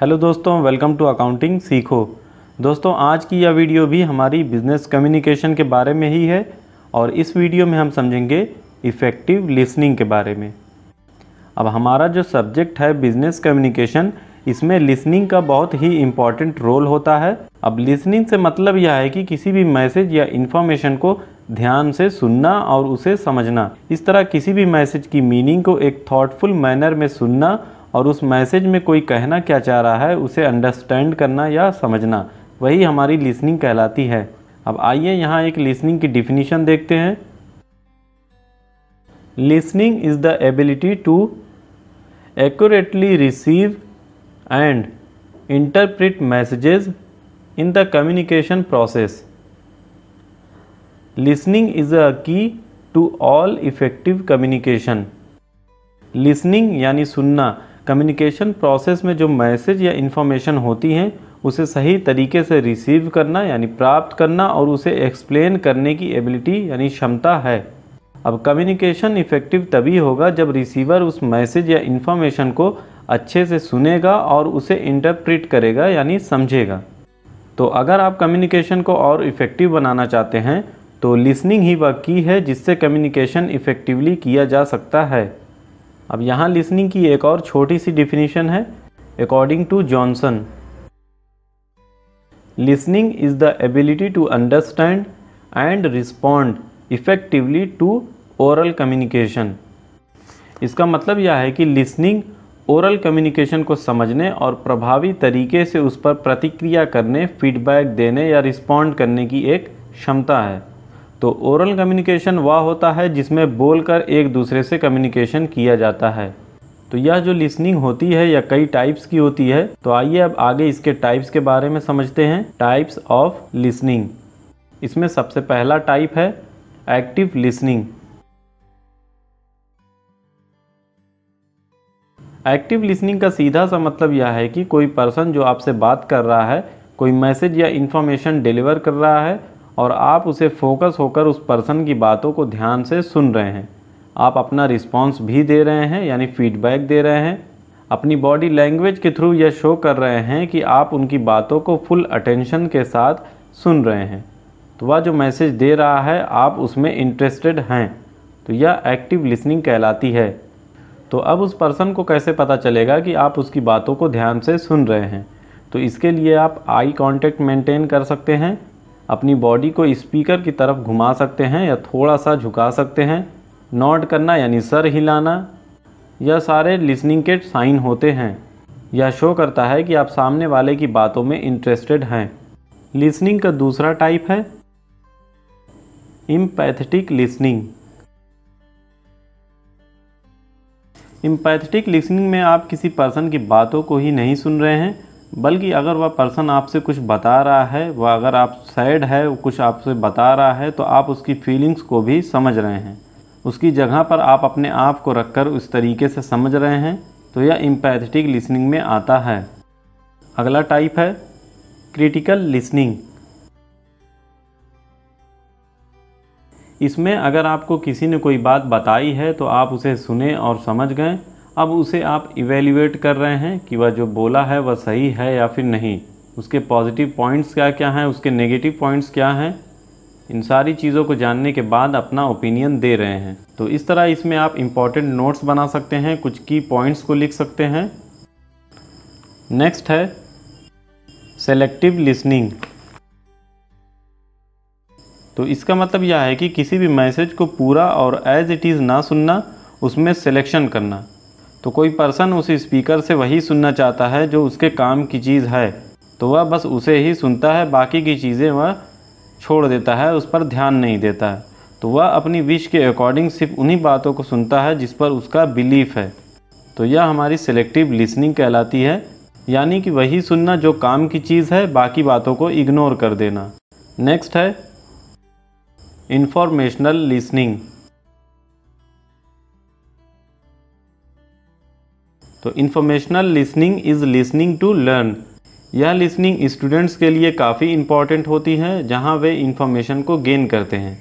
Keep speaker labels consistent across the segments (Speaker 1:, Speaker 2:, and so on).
Speaker 1: Hello दोस्तों, welcome to accounting सीखो। दोस्तों, आज की यह वीडियो भी हमारी बिज़नेस कम्युनिकेशन के बारे में ही है और इस वीडियो में हम समझेंगे इफ़ेक्टिव लिसनिंग के बारे में। अब हमारा जो सब्जेक्ट है बिज़नेस कम्युनिकेशन, इसमें लिसनिंग का बहुत ही इंपॉर्टेंट रोल होता है। अब लिसनिंग से मतलब यह है कि किसी भी मैसेज या इन्फॉर्मेशन को ध्यान से सुनना और उसे समझना। इस तरह किसी भी मैसेज की मीनिंग को एक थॉटफुल मैनर में सुनना और उस मैसेज में कोई कहना क्या चाह रहा है, उसे अंडरस्टैंड करना या समझना, वही हमारी लिसनिंग कहलाती है। अब आइए यहाँ एक लिसनिंग की डिफिनीशन देखते हैं। Listening is the ability to accurately receive and interpret messages in the communication process listening is a key to all effective communication listening यानी सुनना कम्युनिकेशन प्रोसेस में जो मैसेज या इन्फॉर्मेशन होती हैं, उसे सही तरीके से रिसीव करना, यानी प्राप्त करना और उसे एक्सप्लेन करने की एबिलिटी यानी क्षमता है। अब कम्युनिकेशन इफ़ेक्टिव तभी होगा जब रिसीवर उस मैसेज या इन्फॉर्मेशन को अच्छे से सुनेगा और उसे इंटरप्रेट करेगा, यानी समझेगा। तो अगर आप कम्युनिकेशन को और इफ़ेक्टिव बनाना चाहते हैं तो लिसनिंग ही वह की है जिससे कम्युनिकेशन इफ़ेक्टिवली किया जा सकता है। अब यहाँ लिसनिंग की एक और छोटी सी डिफिनीशन है according to Johnson listening is the ability to understand and respond effectively to oral communication इसका मतलब यह है कि लिसनिंग ओरल कम्युनिकेशन को समझने और प्रभावी तरीके से उस पर प्रतिक्रिया करने फीडबैक देने या रिस्पॉन्ड करने की एक क्षमता है। तो ओरल कम्युनिकेशन वह होता है जिसमें बोलकर एक दूसरे से कम्युनिकेशन किया जाता है। तो यह जो लिसनिंग होती है या कई टाइप्स की होती है तो आइए अब आगे इसके टाइप्स के बारे में समझते हैं। टाइप्स ऑफ़ लिसनिंग इसमें सबसे पहला टाइप है एक्टिव लिसनिंग एक्टिव लिसनिंग का सीधा सा मतलब यह है कि कोई पर्सन जो आपसे बात कर रहा है, कोई मैसेज या इन्फॉर्मेशन डिलीवर कर रहा है और आप उसे फोकस होकर उस पर्सन की बातों को ध्यान से सुन रहे हैं। आप अपना रिस्पॉन्स भी दे रहे हैं, यानी फीडबैक दे रहे हैं। अपनी बॉडी लैंग्वेज के थ्रू यह शो कर रहे हैं कि आप उनकी बातों को फुल अटेंशन के साथ सुन रहे हैं। तो वह जो मैसेज दे रहा है, आप उसमें इंटरेस्टेड हैं। तो यह एक्टिव लिसनिंग कहलाती है। तो अब उस पर्सन को कैसे पता चलेगा कि आप उसकी बातों को ध्यान से सुन रहे हैं? तो इसके लिए आप आई कांटेक्ट मेंटेन कर सकते हैं। अपनी बॉडी को स्पीकर की तरफ़ घुमा सकते हैं या थोड़ा सा झुका सकते हैं। नॉट करना यानी सर हिलाना, यह सारे लिसनिंग के साइन होते हैं। यह शो करता है कि आप सामने वाले की बातों में इंटरेस्टेड हैं। लिसनिंग का दूसरा टाइप है इम्पैथेटिक लिसनिंग इम्पैथेटिक लिसनिंग में आप किसी पर्सन की बातों को ही नहीं सुन रहे हैं। बल्कि अगर वह पर्सन आपसे कुछ बता रहा है, वह अगर आप सैड है कुछ आपसे बता रहा है तो आप उसकी फीलिंग्स को भी समझ रहे हैं। उसकी जगह पर आप अपने आप को रखकर उस तरीके से समझ रहे हैं तो यह इम्पैथेटिक लिसनिंग में आता है। अगला टाइप है क्रिटिकल लिसनिंग इसमें अगर आपको किसी ने कोई बात बताई है तो आप उसे सुने और समझ गए। अब उसे आप इवेल्यूएट कर रहे हैं कि वह जो बोला है वह सही है या फिर नहीं। उसके पॉजिटिव पॉइंट्स क्या क्या हैं, उसके नेगेटिव पॉइंट्स क्या हैं, इन सारी चीज़ों को जानने के बाद अपना ओपिनियन दे रहे हैं। तो इस तरह इसमें आप इंपॉर्टेंट नोट्स बना सकते हैं, कुछ की पॉइंट्स को लिख सकते हैं। नेक्स्ट है सेलेक्टिव लिसनिंग तो इसका मतलब यह है कि किसी भी मैसेज को पूरा और एज इट इज़ ना सुनना, उसमें सिलेक्शन करना। तो कोई पर्सन उस स्पीकर से वही सुनना चाहता है जो उसके काम की चीज़ है। तो वह बस उसे ही सुनता है, बाकी की चीज़ें वह छोड़ देता है, उस पर ध्यान नहीं देता। है तो वह अपनी विश के अकॉर्डिंग सिर्फ़ उन्हीं बातों को सुनता है जिस पर उसका बिलीफ है। तो यह हमारी सिलेक्टिव लिसनिंग कहलाती है, यानी कि वही सुनना जो काम की चीज़ है, बाकी बातों को इग्नोर कर देना। नेक्स्ट है इंफॉर्मेशनल लिसनिंग तो informational listening is listening to learn यह लिसनिंग स्टूडेंट्स के लिए काफ़ी इंपॉर्टेंट होती है, जहाँ वे इन्फॉर्मेशन को गेन करते हैं।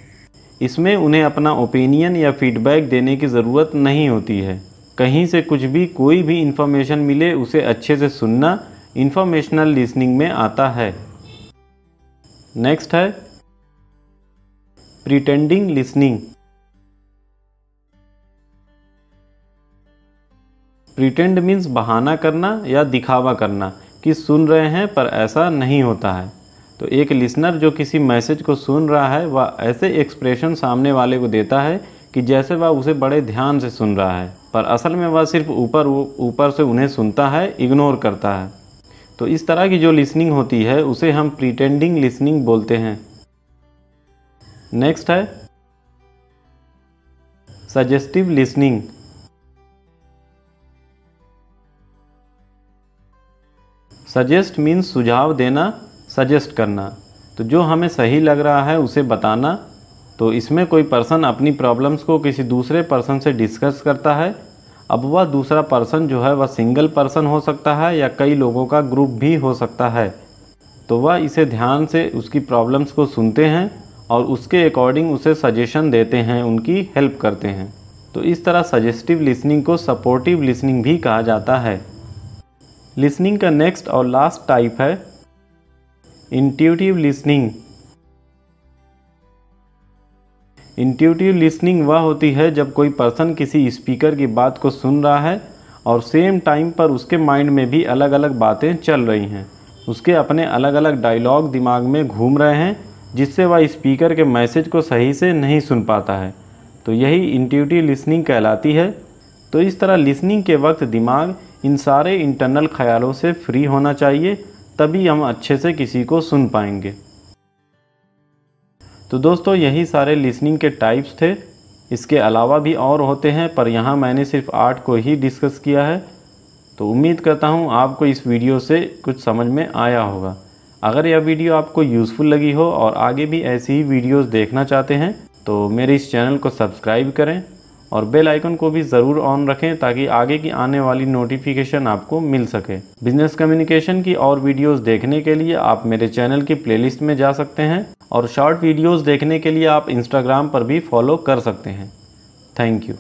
Speaker 1: इसमें उन्हें अपना ओपिनियन या फीडबैक देने की ज़रूरत नहीं होती है। कहीं से कुछ भी, कोई भी इन्फॉर्मेशन मिले, उसे अच्छे से सुनना इन्फॉर्मेशनल लिसनिंग में आता है। नेक्स्ट है प्रिटेंडिंग लिसनिंग प्रिटेंड मीन्स बहाना करना या दिखावा करना कि सुन रहे हैं पर ऐसा नहीं होता है। तो एक लिसनर जो किसी मैसेज को सुन रहा है, वह ऐसे एक्सप्रेशन सामने वाले को देता है कि जैसे वह उसे बड़े ध्यान से सुन रहा है, पर असल में वह सिर्फ़ ऊपर ऊपर से उन्हें सुनता है इग्नोर करता है। तो इस तरह की जो लिसनिंग होती है, उसे हम प्रिटेंडिंग लिसनिंग बोलते हैं। नेक्स्ट है सजेस्टिव लिसनिंग सजेस्ट मीन्स सुझाव देना, सजेस्ट करना। तो जो हमें सही लग रहा है, उसे बताना। तो इसमें कोई पर्सन अपनी प्रॉब्लम्स को किसी दूसरे पर्सन से डिस्कस करता है। अब वह दूसरा पर्सन जो है, वह सिंगल पर्सन हो सकता है या कई लोगों का ग्रुप भी हो सकता है। तो वह इसे ध्यान से उसकी प्रॉब्लम्स को सुनते हैं और उसके अकॉर्डिंग उसे सजेशन देते हैं, उनकी हेल्प करते हैं। तो इस तरह सजेस्टिव लिसनिंग को सपोर्टिव लिसनिंग भी कहा जाता है। लिसनिंग का नेक्स्ट और लास्ट टाइप है इंट्यूटिव लिसनिंग इंट्यूटिव लिसनिंग वह होती है जब कोई पर्सन किसी स्पीकर की बात को सुन रहा है और सेम टाइम पर उसके माइंड में भी अलग अलग बातें चल रही हैं। उसके अपने अलग अलग डायलॉग दिमाग में घूम रहे हैं, जिससे वह स्पीकर के मैसेज को सही से नहीं सुन पाता है। तो यही इंट्यूटिव लिसनिंग कहलाती है। तो इस तरह लिसनिंग के वक्त दिमाग इन सारे इंटरनल ख्यालों से फ्री होना चाहिए, तभी हम अच्छे से किसी को सुन पाएँगे। तो दोस्तों, यही सारे लिसनिंग के टाइप्स थे। इसके अलावा भी और होते हैं, पर यहाँ मैंने सिर्फ़ आठ को ही डिस्कस किया है। तो उम्मीद करता हूँ आपको इस वीडियो से कुछ समझ में आया होगा। अगर यह वीडियो आपको यूज़फुल लगी हो और आगे भी ऐसी ही वीडियोस देखना चाहते हैं तो मेरे इस चैनल को सब्सक्राइब करें। और बेल आइकन को भी ज़रूर ऑन रखें ताकि आगे की आने वाली नोटिफिकेशन आपको मिल सके। बिज़नेस कम्युनिकेशन की और वीडियोस देखने के लिए आप मेरे चैनल की प्लेलिस्ट में जा सकते हैं और शॉर्ट वीडियोस देखने के लिए आप इंस्टाग्राम पर भी फॉलो कर सकते हैं। Thank you